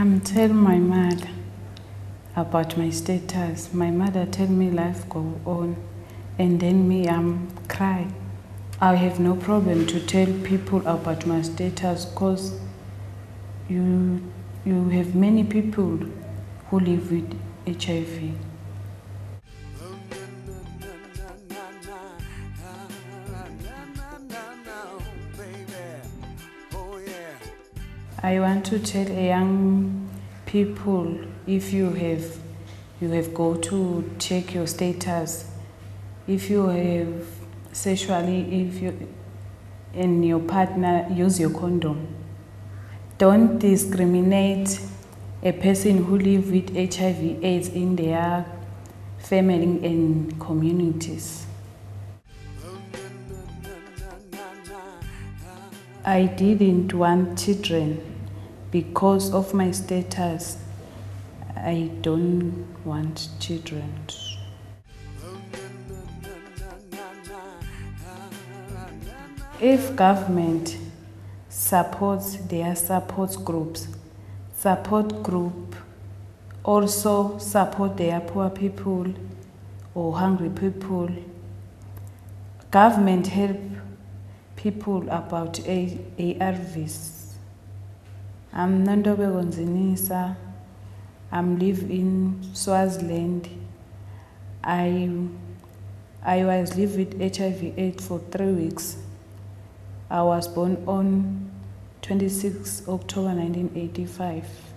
tell my mother about my status. My mother tell me life go on, and then me I'm cry. I have no problem to tell people about my status because you you have many people who live with HIV. I want to tell young people if you have you have go to check your status. If you have sexually if you and your partner use your condom. Don't discriminate a person who live with HIV AIDS in their family and communities. I didn't want children because of my status. I don't want children. If government supports their support groups, support group also support their poor people or hungry people. Government help people about ARVs. I'm Nondobe Gonzinisa. I'm live in Swaziland. I I was live with HIV AIDS for three weeks. I was born on 26 October 1985.